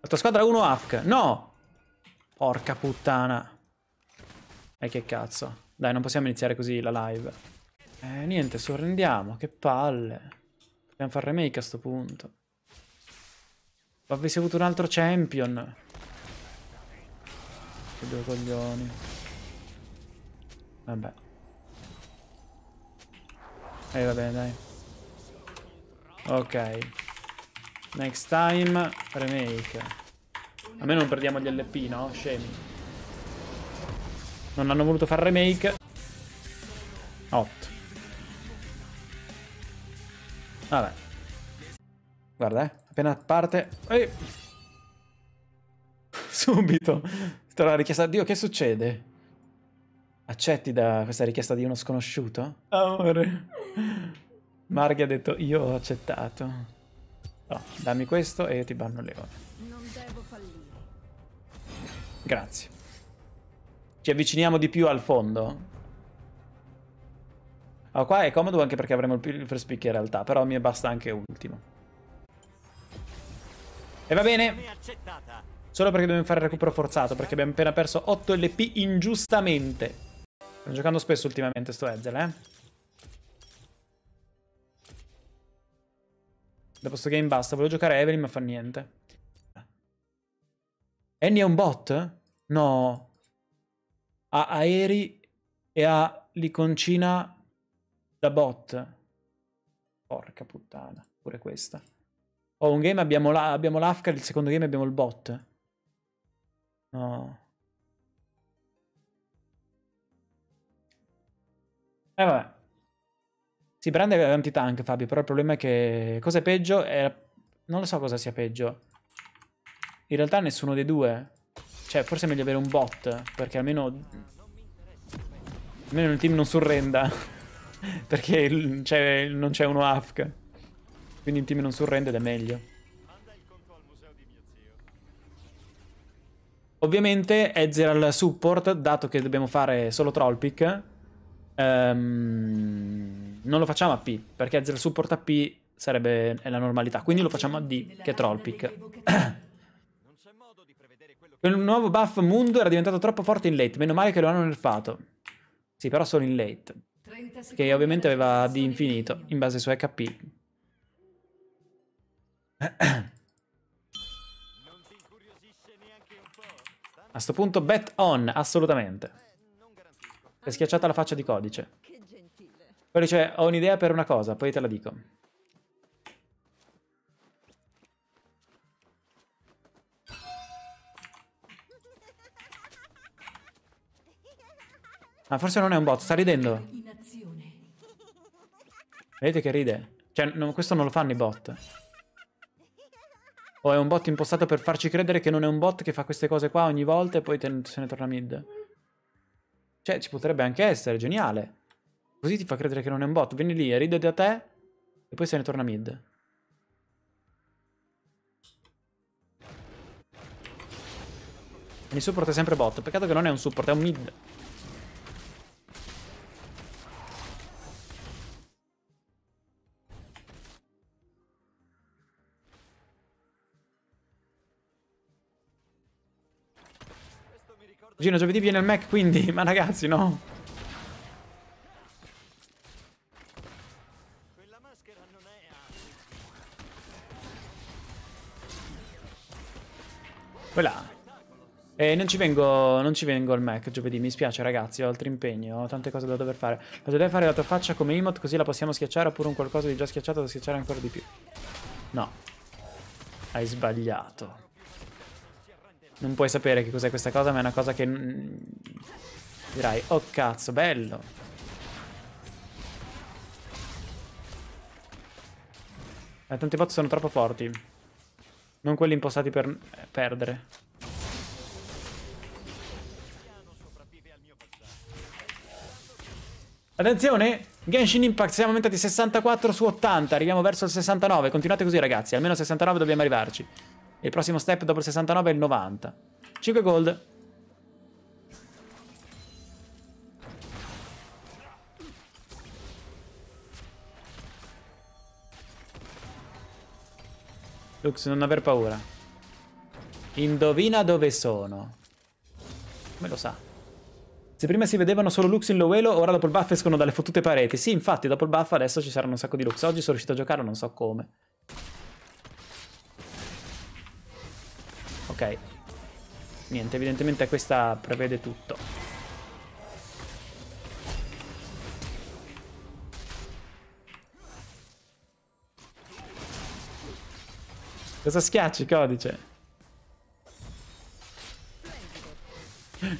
La tua squadra ha uno AFK. No! Porca puttana. E che cazzo. Dai, non possiamo iniziare così la live. Eh, niente, sorrendiamo. Che palle. Dobbiamo fare remake a sto punto. Ma avessi avuto un altro champion. Che due coglioni. Vabbè. E eh, vabbè, dai. Ok. Next time, remake. A me non perdiamo gli LP, no? Scemi. Non hanno voluto fare remake. 8. Vabbè. Guarda, eh. Appena parte... Ehi. Subito. Tra la richiesta... Dio, che succede? Accetti da questa richiesta di uno sconosciuto? Amore. Marghi ha detto, io ho accettato. No, dammi questo e io ti banno leone. Non devo fallire. Grazie. Ci avviciniamo di più al fondo. Oh, qua è comodo anche perché avremo il first pick in realtà, però mi basta anche ultimo. E va bene. Solo perché dobbiamo fare il recupero forzato, perché abbiamo appena perso 8 LP ingiustamente. Sto giocando spesso ultimamente sto Ezel, eh. Dopo sto game basta. Volevo giocare Evelyn, ma fa niente. Annie è un bot? No. Ha aerei e ha l'iconcina da bot. Porca puttana. Pure questa. Oh, un game abbiamo l'Afka, il secondo game abbiamo il bot. No. Eh vabbè. Sì, Brand è anti-tank, Fabio, però il problema è che... Cosa è peggio? È... Non lo so cosa sia peggio. In realtà nessuno dei due. Cioè, forse è meglio avere un bot, perché almeno... Almeno il team non surrenda. perché non c'è uno AFK. Quindi il team non surrende ed è meglio. Ovviamente Ezreal support, dato che dobbiamo fare solo troll pick, Um, non lo facciamo a P, perché Ezreal support a P sarebbe è la normalità. Quindi lo facciamo a D, che è troll pick. Quel nuovo buff Mundo era diventato troppo forte in late. Meno male che lo hanno nerfato. Sì, però solo in late. Che ovviamente aveva D infinito, in base ai suoi HP. A sto punto bet on, assolutamente. È schiacciata la faccia di codice. Poi dice, ho un'idea per una cosa, poi te la dico. Ah, forse non è un bot, sta ridendo. Vedete che ride? Cioè, no, questo non lo fanno i bot. O è un bot impostato per farci credere che non è un bot che fa queste cose qua ogni volta e poi se ne torna mid. Cioè, ci potrebbe anche essere, geniale. Così ti fa credere che non è un bot. Vieni lì, ride da te e poi se ne torna mid. Mi support è sempre bot. Peccato che non è un support, è un mid. Gino, giovedì viene il Mac, quindi... Ma ragazzi, no. Quella. E non ci vengo, non ci vengo al Mac giovedì, mi spiace ragazzi, ho altri impegni, ho tante cose da dover fare. Ma devi fare la tua faccia come emote così la possiamo schiacciare oppure un qualcosa di già schiacciato da schiacciare ancora di più. No. Hai sbagliato. Non puoi sapere che cos'è questa cosa, ma è una cosa che... Dirai, oh cazzo, bello. Eh, tanti bot sono troppo forti. Non quelli impostati per perdere. Attenzione! Genshin Impact siamo aumentati 64 su 80, arriviamo verso il 69. Continuate così ragazzi, almeno 69 dobbiamo arrivarci. Il prossimo step dopo il 69 è il 90. 5 gold. Lux, non aver paura. Indovina dove sono. Come lo sa? Se prima si vedevano solo Lux in low elo, ora dopo il buff escono dalle fottute pareti. Sì, infatti, dopo il buff adesso ci saranno un sacco di Lux. Oggi sono riuscito a giocare, non so come. Ok. Niente, evidentemente questa prevede tutto. Cosa schiacci, codice?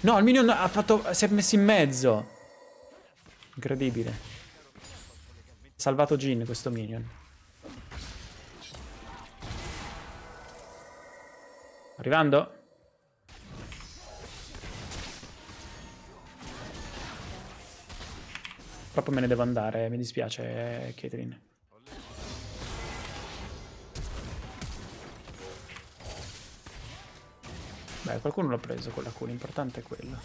No, il minion ha fatto... si è messo in mezzo. Incredibile. Salvato Jin questo minion. Arrivando? Proprio me ne devo andare, mi dispiace, Caitlyn. Beh, qualcuno l'ha preso con la Q, l'importante è quello.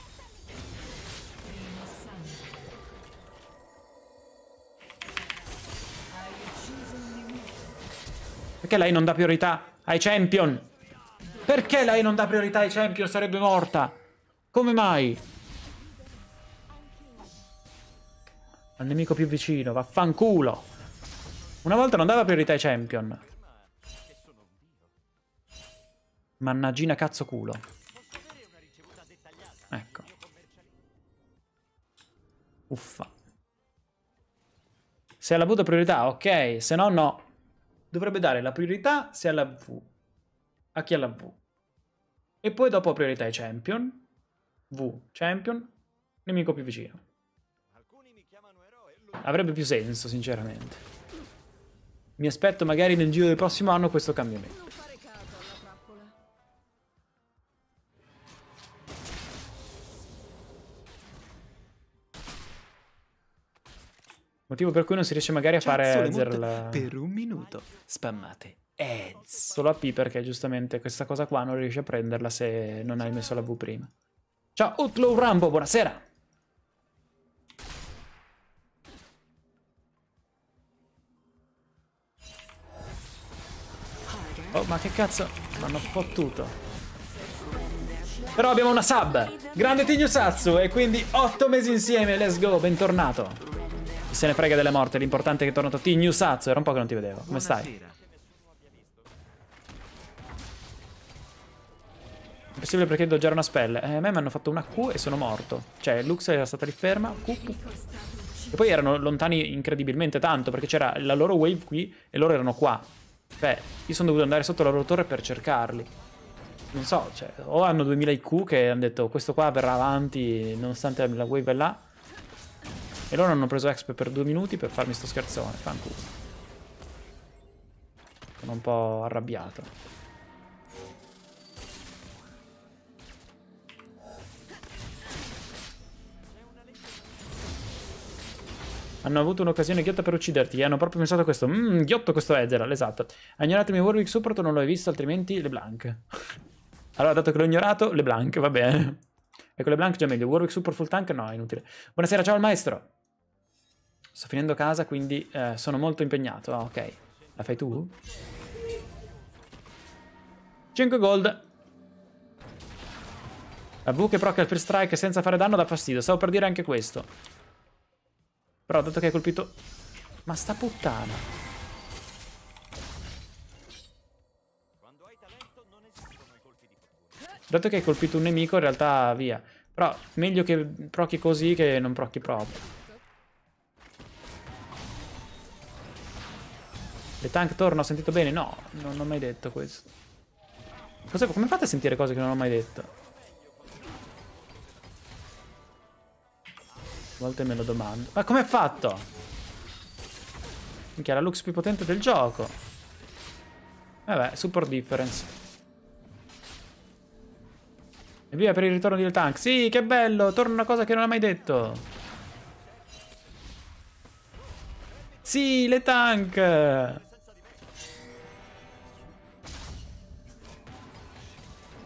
Perché lei non dà priorità ai champion? Perché lei non dà priorità ai champion? Sarebbe morta. Come mai? Al nemico più vicino, vaffanculo. Una volta non dava priorità ai champion. Mannagina cazzo culo. Ecco. Uffa. Se alla V dà priorità, ok. Se no, no. Dovrebbe dare la priorità se alla V. A chi ha la V. E poi dopo priorità ai champion. V, champion, nemico più vicino. Avrebbe più senso, sinceramente. Mi aspetto magari nel giro del prossimo anno questo cambiamento. Motivo per cui non si riesce magari a fare Zer Per un minuto spammate ads. Solo AP perché giustamente questa cosa qua non riesci a prenderla se non hai messo la V prima. Ciao Outlaw Rambo, buonasera! Oh, ma che cazzo? M'hanno fottuto. Però abbiamo una sub! Grande Tigno Satsu! E quindi 8 mesi insieme, let's go, bentornato! se ne frega delle morte, l'importante è che è tornato T. New Sazzo, era un po' che non ti vedevo. Come stai? Impossibile perché doggiare una spell. Eh, a me mi hanno fatto una Q e sono morto. Cioè, Lux era stata lì ferma. Q. E poi erano lontani incredibilmente tanto, perché c'era la loro wave qui e loro erano qua. Cioè, io sono dovuto andare sotto la loro torre per cercarli. Non so, cioè, o hanno 2000 IQ che hanno detto questo qua verrà avanti nonostante la wave è là, e loro hanno preso exp per due minuti per farmi sto scherzone. Fanculo. Sono un po' arrabbiato. Hanno avuto un'occasione ghiotta per ucciderti. E hanno proprio pensato a questo. Mmm, ghiotto questo Ezreal, esatto. Ha ignorato il mio Warwick Support, non l'hai visto, altrimenti le blank. allora, dato che l'ho ignorato, le blank, va bene. Ecco, le blank già meglio. Warwick Support full tank? No, è inutile. Buonasera, ciao al maestro. Sto finendo casa, quindi eh, sono molto impegnato. Ah, ok. La fai tu? 5 gold. La V che proc al first strike senza fare danno dà fastidio. Stavo per dire anche questo. Però dato che hai colpito... Ma sta puttana. Dato che hai colpito un nemico, in realtà via. Però meglio che prochi così che non prochi proprio. Le tank torno, ho sentito bene? No, non ho mai detto questo. Cosa, come fate a sentire cose che non ho mai detto? A volte me lo domando. Ma come è fatto? Minchia, la lux più potente del gioco. Vabbè, super difference. E via per il ritorno del tank. Sì, che bello! Torna una cosa che non ho mai detto. Sì, le tank!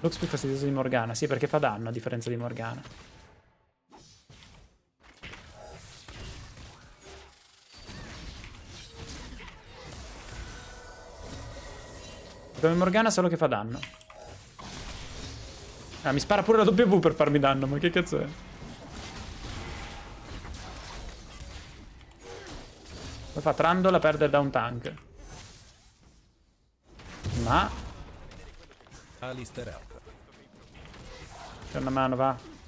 Lux più fastidioso di Morgana. Sì, perché fa danno a differenza di Morgana. Come Morgana solo che fa danno. Ah, mi spara pure la W per farmi danno, ma che cazzo è? Come fa Trundle a perdere da un tank? Ma... C'è una mano, va.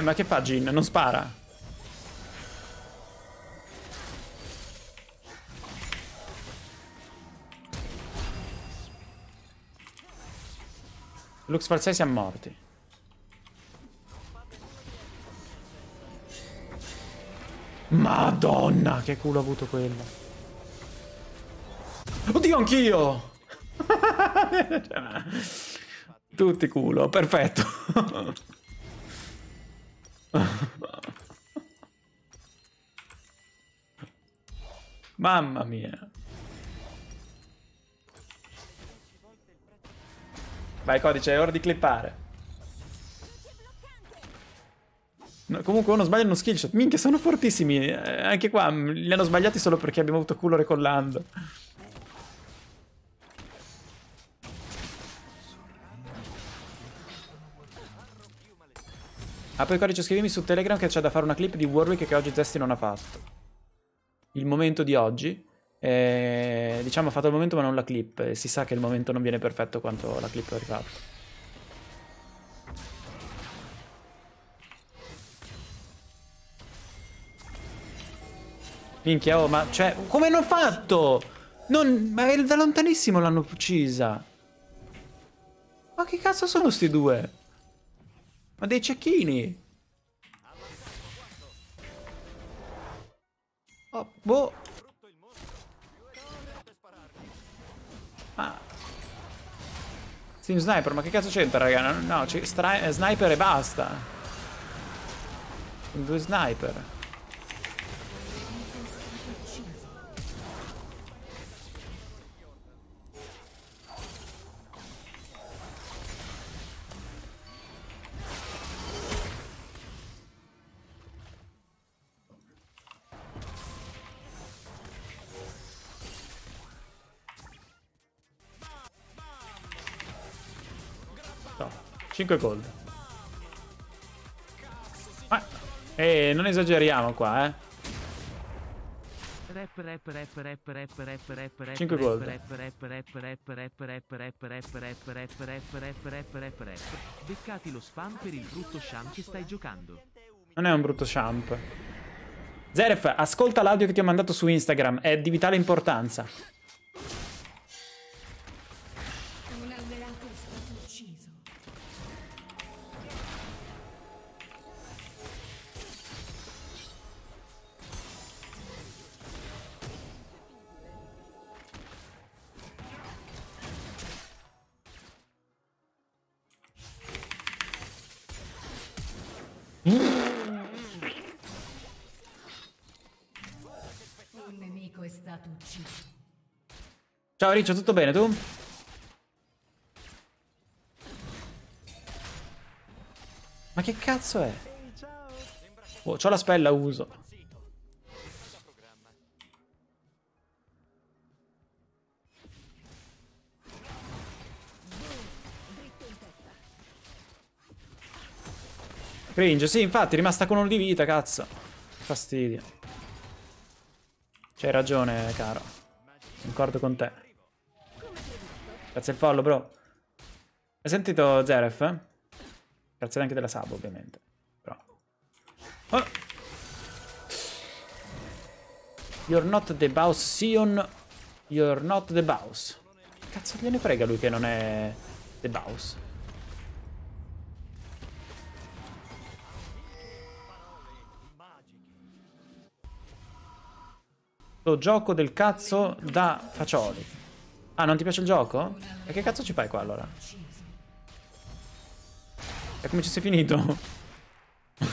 Beh, ma che fa Jin? Non spara. Lux Falsai siamo morti. Madonna, che culo ho avuto quello. Oddio, anch'io! Tutti culo, perfetto. Mamma mia. Vai codice, è ora di clippare. No, comunque uno sbaglia uno skill shot. Minchia, sono fortissimi. Eh, anche qua mm, li hanno sbagliati solo perché abbiamo avuto culo recollando. Ah, poi codice scrivimi su Telegram che c'è da fare una clip di Warwick che oggi Zesti non ha fatto. Il momento di oggi. Eh, diciamo ha fatto il momento ma non la clip. Si sa che il momento non viene perfetto quanto la clip ha rifatto. Minchia, oh, ma cioè, come hanno fatto? Non, ma da lontanissimo l'hanno uccisa. Ma che cazzo sono sti due? Ma dei cecchini. Oh, boh. Ma... Steam Sniper, ma che cazzo c'entra, raga? No, no sniper e basta. Due sniper. 5 gold. Ma... Eh, non esageriamo qua, eh. 5 gold. Beccati lo spam per il brutto sham che stai giocando. Non è un brutto champ. Zeref, ascolta l'audio che ti ho mandato su Instagram, è di vitale importanza. Ciao Riccio, tutto bene tu? Ma che cazzo è? Oh, c'ho la spella, uso. Cringe, sì, infatti, è rimasta con uno di vita, cazzo. Fastidio. C'hai ragione, caro. Concordo con te. Grazie al follow, bro. Hai sentito Zeref? Grazie anche della sub, ovviamente. Però. Oh. You're not the boss, Sion. You're not the boss. Cazzo gliene frega lui che non è the boss. Sto gioco del cazzo da fagioli. Ah, non ti piace il gioco? E che cazzo ci fai qua allora? E come ci sei finito?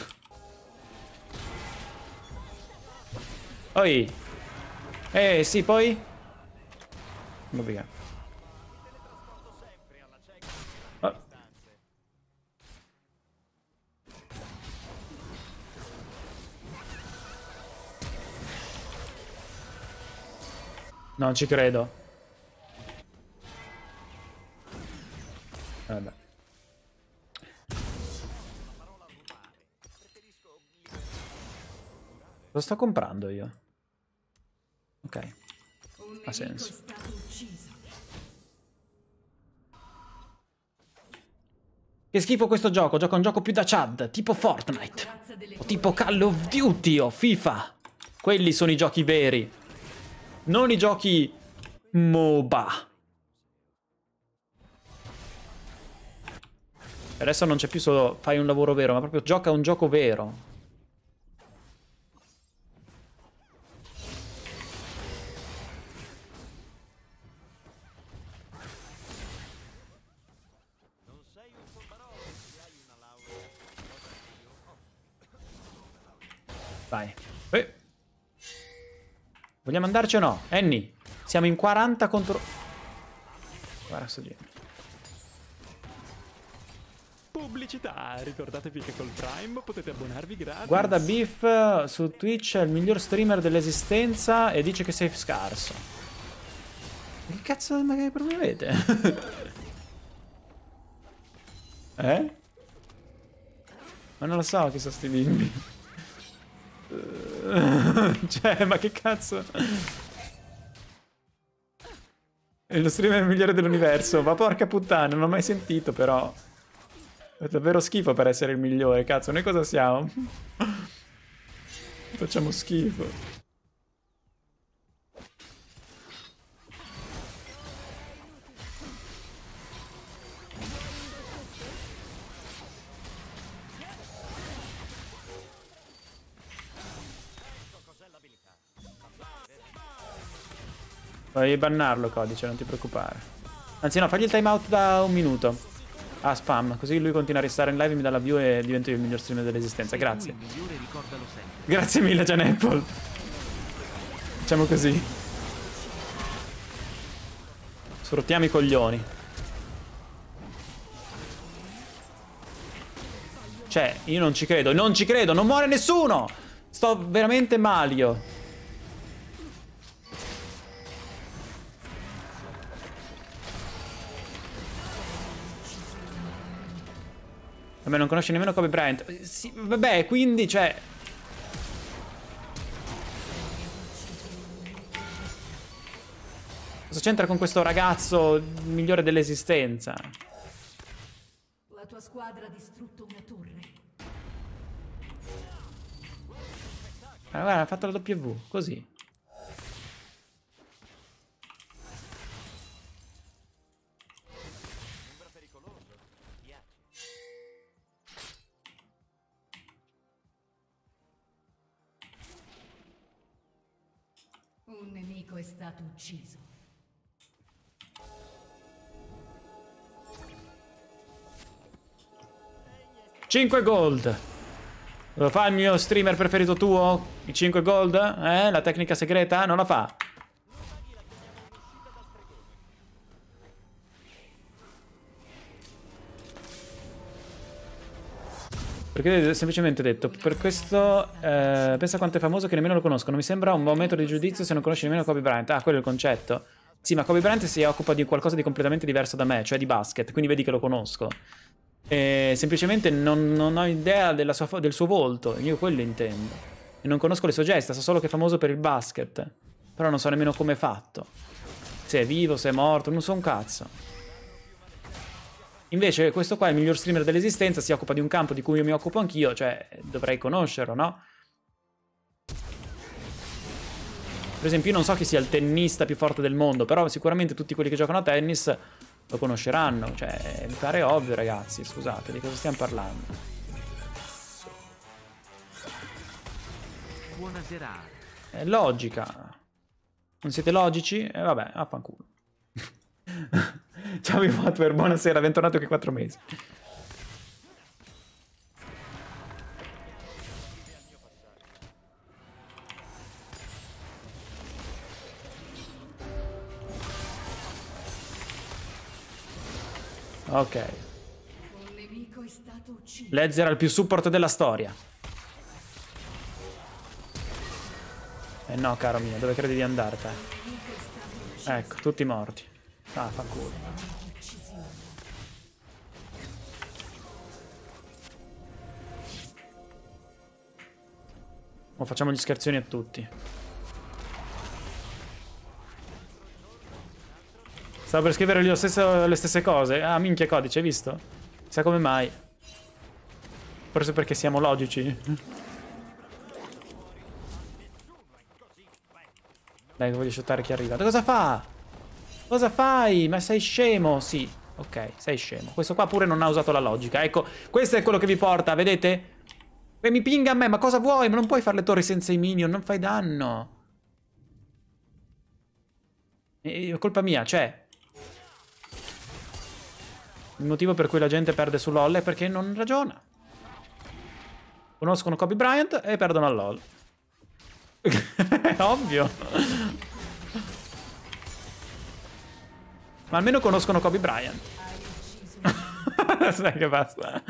Oi! Eh, sì, poi? Va Non ci credo. Vabbè. Lo sto comprando io. Ok. Ha senso. Che schifo questo gioco. Gioco un gioco più da Chad. Tipo Fortnite. O tipo Call of Duty o FIFA. Quelli sono i giochi veri. Non i giochi MOBA. Adesso non c'è più solo fai un lavoro vero, ma proprio gioca un gioco vero. Vogliamo andarci o no? Annie, siamo in 40 contro... Guarda sto giro. Pubblicità, ricordatevi che col Prime potete abbonarvi gratis. Guarda Beef su Twitch è il miglior streamer dell'esistenza e dice che sei scarso. Che cazzo ma che problemi avete? eh? Ma non lo so chi sono sti bimbi. cioè, ma che cazzo? È lo streamer migliore dell'universo. Ma porca puttana, non l'ho mai sentito però. È davvero schifo per essere il migliore, cazzo. Noi cosa siamo? Facciamo schifo. Puoi bannarlo, codice, non ti preoccupare. Anzi, no, fagli il timeout da un minuto. Ah, spam. Così lui continua a restare in live, mi dà la view e divento io il miglior streamer dell'esistenza. Grazie. Migliore. Grazie mille, Gian Apple. Facciamo così. Sfruttiamo i coglioni. Cioè, io non ci credo, non ci credo, non muore nessuno! Sto veramente malio. Vabbè, non conosce nemmeno Kobe Bryant. Sì, vabbè, quindi, cioè... Cosa c'entra con questo ragazzo migliore dell'esistenza? La tua squadra ha distrutto una torre. Ah, guarda, ha fatto la W, così. Ucciso. Cinque gold. Lo fa il mio streamer preferito tuo? I 5 gold? Eh? La tecnica segreta? Non la fa. Perché semplicemente ho detto, per questo, eh, pensa quanto è famoso che nemmeno lo conosco. Non mi sembra un buon metodo di giudizio se non conosci nemmeno Kobe Bryant. Ah, quello è il concetto. Sì, ma Kobe Bryant si occupa di qualcosa di completamente diverso da me, cioè di basket, quindi vedi che lo conosco. E semplicemente non, non ho idea sua del suo volto, io quello intendo. E non conosco le sue gesta, so solo che è famoso per il basket. Però non so nemmeno come è fatto. Se è vivo, se è morto, non so un cazzo. Invece questo qua è il miglior streamer dell'esistenza, si occupa di un campo di cui io mi occupo anch'io, cioè dovrei conoscerlo, no? Per esempio io non so chi sia il tennista più forte del mondo, però sicuramente tutti quelli che giocano a tennis lo conosceranno, cioè mi pare ovvio ragazzi, scusate, di cosa stiamo parlando? Buona serata. È logica. Non siete logici? E vabbè, affanculo. Ciao Bifotware, buonasera, bentornato che 4 mesi. Ok. Lez era il più support della storia. Eh no, caro mio, dove credi di stato Ecco, tutti morti. Ah, fa culo. O facciamo gli scherzoni a tutti. Stavo per scrivere lo stesso- le stesse cose. Ah, minchia codice, hai visto? Sa come mai. Forse perché siamo logici. Dai, voglio shottare chi arriva. Cosa fa? Cosa fai? Ma sei scemo? Sì. Ok, sei scemo. Questo qua pure non ha usato la logica. Ecco, questo è quello che vi porta, vedete? E mi pinga a me, ma cosa vuoi? Ma non puoi fare le torri senza i minion, non fai danno. E- È colpa mia, cioè... Il motivo per cui la gente perde su LoL è perché non ragiona. Conoscono Kobe Bryant e perdono a LoL. Ovvio. Ma almeno conoscono Kobe Bryant. Sai che basta.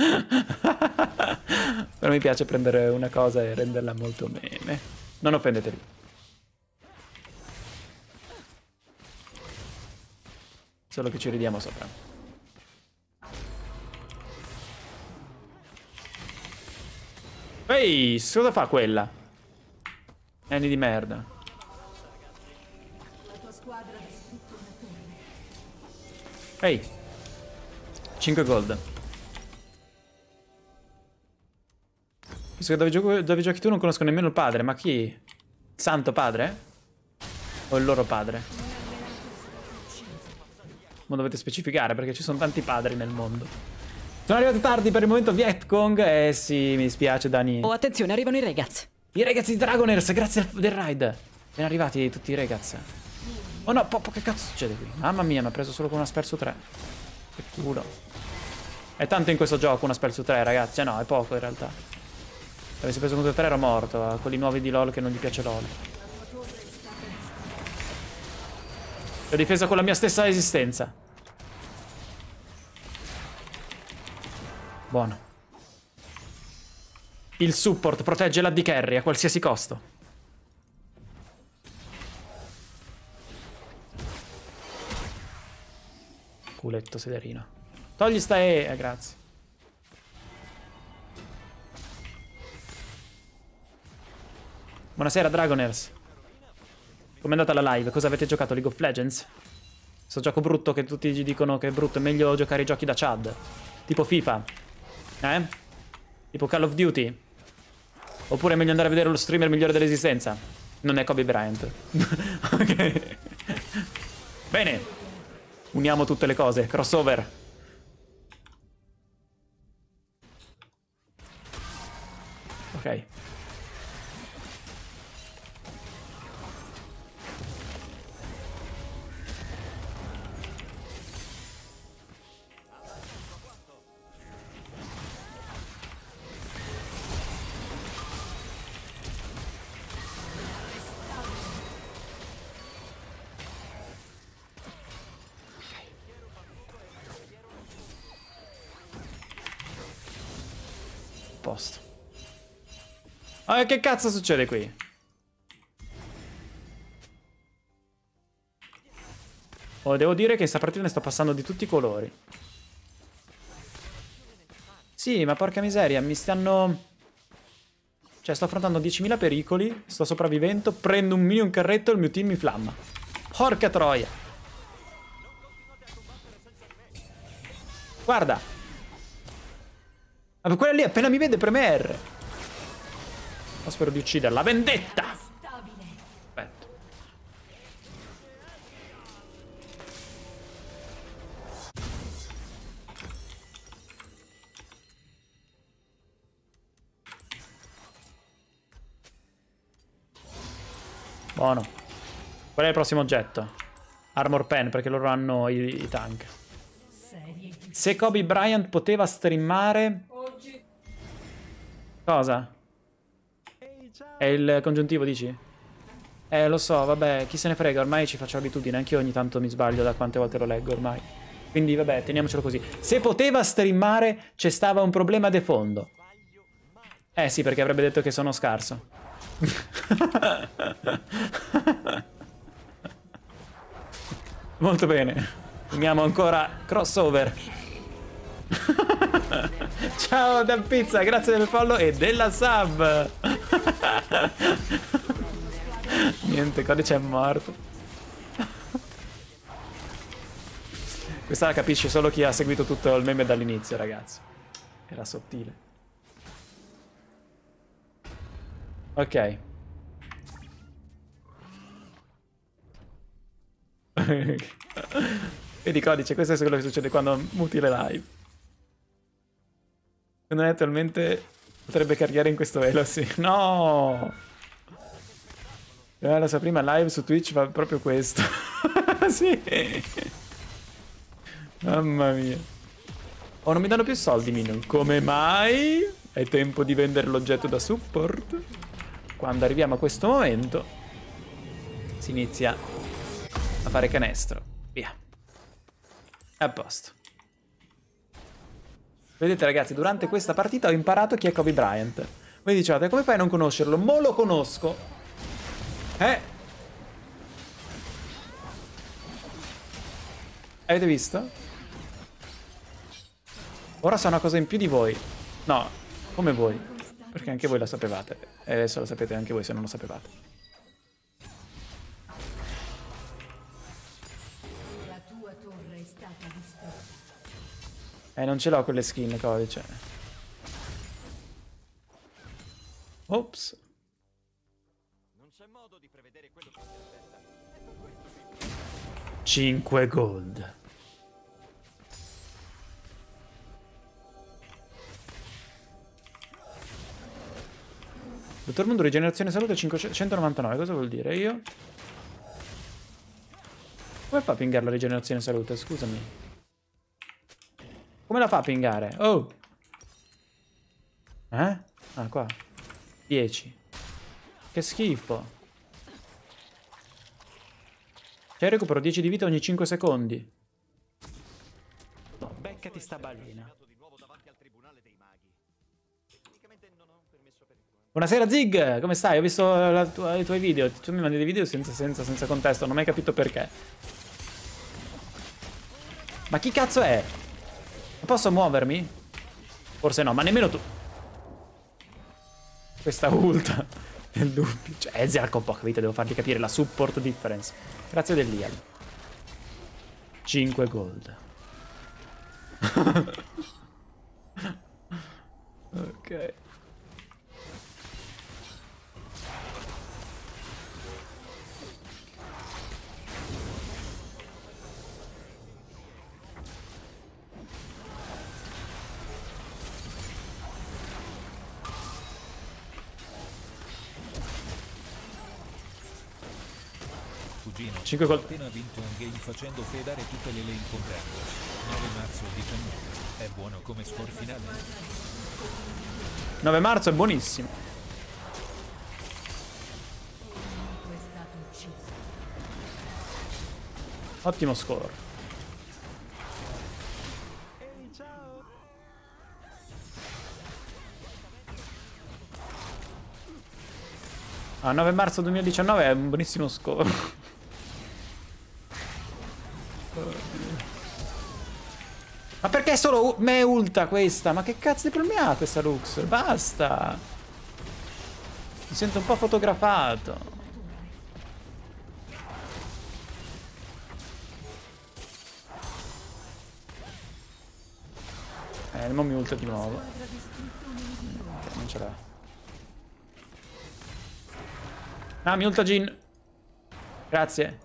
Però mi piace prendere una cosa e renderla molto meme. Non offendetevi. Solo che ci ridiamo sopra. Ehi, cosa fa quella? Anni di merda. Ehi. 5 gold. Visto che dove, gioco- dove giochi tu non conosco nemmeno il padre, ma chi? Santo padre? O il loro padre? Ma dovete specificare perché ci sono tanti padri nel mondo. Sono arrivato tardi per il momento Vietcong. Eh sì, mi dispiace Dani. Oh, attenzione, arrivano i ragazzi. I ragazzi di Dragoners, grazie del raid. Sono arrivati tutti i ragazzi. Oh no, Poppo, che cazzo succede qui? Mamma mia, mi ha preso solo con una spell su 3. Che culo. È tanto in questo gioco una spell su 3, ragazzi. Eh no, è poco in realtà. Se avessi preso con 3 ero morto. A quelli nuovi di LoL che non gli piace LoL. L'ho difesa con la mia stessa esistenza. Buono. Il support protegge l'AD carry a qualsiasi costo. Culetto sederino. Togli sta E, eh, grazie. Buonasera Dragoners. Com'è andata la live? Cosa avete giocato? League of Legends? Questo gioco brutto che tutti gli dicono che è brutto, è meglio giocare i giochi da Chad. Tipo FIFA. Eh? Tipo Call of Duty. Oppure è meglio andare a vedere lo streamer migliore dell'esistenza. Non è Kobe Bryant. ok. Bene. Uniamo tutte le cose. Crossover. Ok. Ah, che cazzo succede qui? Oh, devo dire che in sta partita ne sto passando di tutti i colori. Sì, ma porca miseria, mi stanno... Cioè, sto affrontando 10.000 pericoli, sto sopravvivendo, prendo un minion carretto e il mio team mi flamma. Porca troia. Guarda. Ma quella lì appena mi vede preme R. Ma spero di ucciderla. Vendetta! Aspetta. Buono. Qual è il prossimo oggetto? Armor Pen, perché loro hanno i, i tank. Se Kobe Bryant poteva streamare... Cosa? È il congiuntivo, dici? Eh, lo so, vabbè, chi se ne frega, ormai ci faccio abitudine, anch'io ogni tanto mi sbaglio da quante volte lo leggo ormai. Quindi, vabbè, teniamocelo così. Se poteva streamare, c'è stava un problema de fondo. Eh sì, perché avrebbe detto che sono scarso. Molto bene. Finiamo ancora crossover. Ciao da pizza, grazie del follow e della sub. Niente, codice è morto. Questa la capisce solo chi ha seguito tutto il meme dall'inizio, ragazzi. Era sottile. Ok. Vedi codice, questo è quello che succede quando muti le live. Secondo me attualmente potrebbe caricare in questo elo, sì. No! Eh, La sua prima live su Twitch fa proprio questo. sì. Mamma mia. Oh, non mi danno più soldi, Minion. Come mai? È tempo di vendere l'oggetto da support. Quando arriviamo a questo momento, si inizia a fare canestro. Via. A posto. Vedete ragazzi, durante questa partita ho imparato chi è Kobe Bryant. Voi dicevate, come fai a non conoscerlo? Mo lo conosco. Eh? Avete visto? Ora so una cosa in più di voi. No, come voi. Perché anche voi la sapevate. E adesso lo sapete anche voi se non lo sapevate. Eh, non ce l'ho quelle skin, codice. Ops. 5 gold. Dottor Mundo, rigenerazione salute 599, cosa vuol dire? Io? Come fa a pingare la rigenerazione salute? Scusami. Come la fa a pingare? Oh! Eh? Ah, qua. 10. Che schifo. Cioè recupero 10 di vita ogni 5 secondi. No, beccati sta balena. Buonasera Zig, come stai? Ho visto la tua- i tuoi video. Tu mi mandi dei video senza, senza, senza contesto, non ho mai capito perché. Ma chi cazzo è? Posso muovermi? Forse no, ma nemmeno tu. Questa ulta nel dubbio. Cioè, Ezreal con poca vita, devo fargli capire la support difference. Grazie dell'Ial. 5 gold. ok. Cinque gol- ho appena vinto un game facendo fedare tutte le lane con Grampus. 9 marzo 19. È buono come score finale? 9 marzo è buonissimo. Ottimo score. Ah, 9 marzo 2019 è un buonissimo score. Perché solo me ulta questa? Ma che cazzo di problemi ha questa Lux? Basta! Mi sento un po' fotografato. Eh, mo mi ulta di nuovo. Non ce l'ha. Ah, mi ulta Jin. Grazie.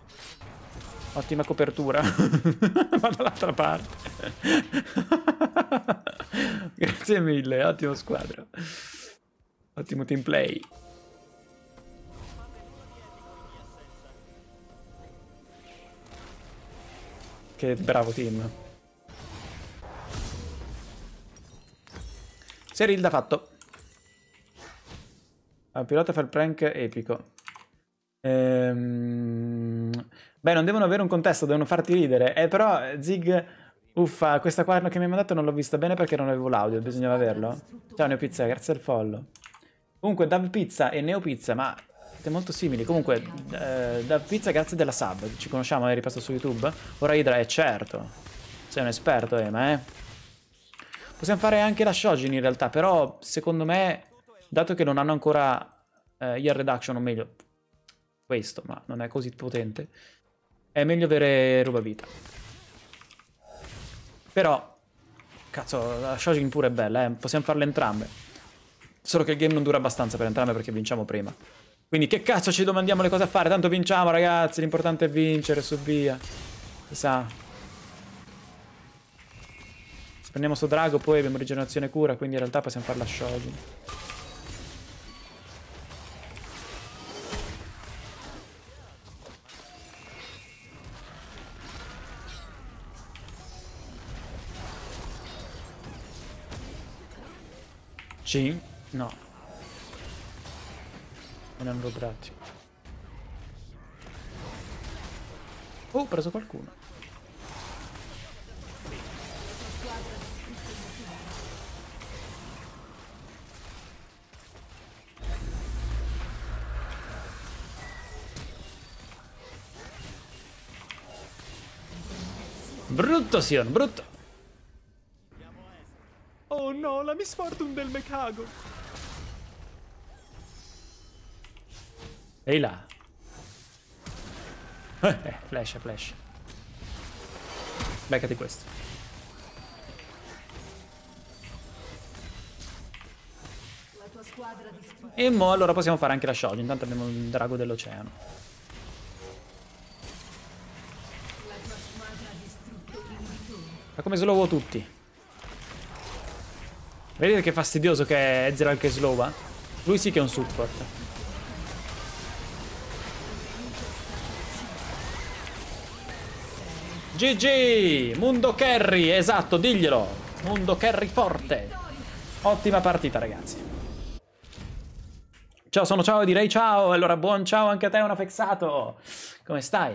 Ottima copertura. Vado dall'altra parte. Grazie mille, ottimo squadra. Ottimo team play. Che bravo team. Serilda fatto. Ah, pilota fa il prank epico. Ehm... Beh, non devono avere un contesto, devono farti ridere. Eh, però, Zig, uffa, questa qua che mi hai mandato non l'ho vista bene perché non avevo l'audio, bisognava averlo. Ciao Neopizza, grazie al follow. Comunque, Dav Pizza e Neopizza, ma Siete molto simili. Comunque, eh, da pizza grazie della sub. Ci conosciamo, hai ripasto su YouTube? Ora Idra è certo. Sei un esperto, Ema, eh. Possiamo fare anche la Shojin in realtà, però secondo me, dato che non hanno ancora eh, Year Reduction, o meglio, questo, ma non è così potente, è meglio avere rubavita. Però, cazzo, la Shojin pure è bella, eh. Possiamo farle entrambe. Solo che il game non dura abbastanza per entrambe perché vinciamo prima. Quindi che cazzo ci domandiamo le cose a fare? Tanto vinciamo, ragazzi. L'importante è vincere, su via. Sa. Se prendiamo sto drago, poi abbiamo rigenerazione cura, quindi in realtà possiamo farla Shojin. Sì? No. Non hanno robrati. Oh, ho preso qualcuno. Brutto Sion, brutto. No, la misfortune del Mecago. Ehi là. Eh, flash, flash. Beccati questo. E mo allora possiamo fare anche la Shojin, intanto abbiamo il drago dell'oceano. Ma come slowo tutti. Vedete che fastidioso che è Ezreal che slowa? Lui sì che è un support. GG! Mundo carry, esatto, diglielo. Mundo carry forte. Ottima partita, ragazzi. Ciao, sono ciao direi ciao. Allora, buon ciao anche a te, un affexato. Come stai?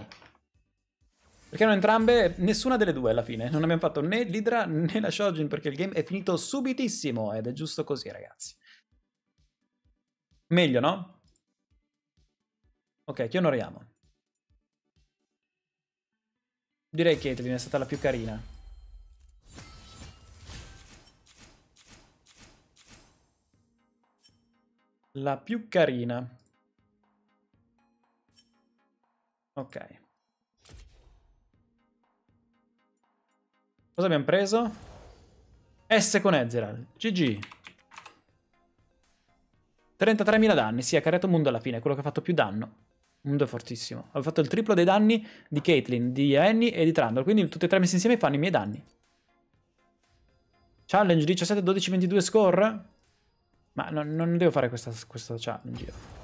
Perché non entrambe, nessuna delle due alla fine. Non abbiamo fatto né l'Hydra né la Shojin perché il game è finito subitissimo ed è giusto così, ragazzi. Meglio, no? Ok, chi onoriamo? Direi che Caitlyn è stata la più carina. La più carina. Ok. Cosa abbiamo preso? S con Ezreal. GG. 33.000 danni. Sì, ha caricato Mundo alla fine, quello che ha fatto più danno. Mundo è fortissimo. Ha fatto il triplo dei danni di Caitlyn, di Annie e di Trundle. Quindi tutti e tre messi insieme fanno i miei danni. Challenge 17, 12, 22 score? Ma non, non devo fare questa, questa challenge io.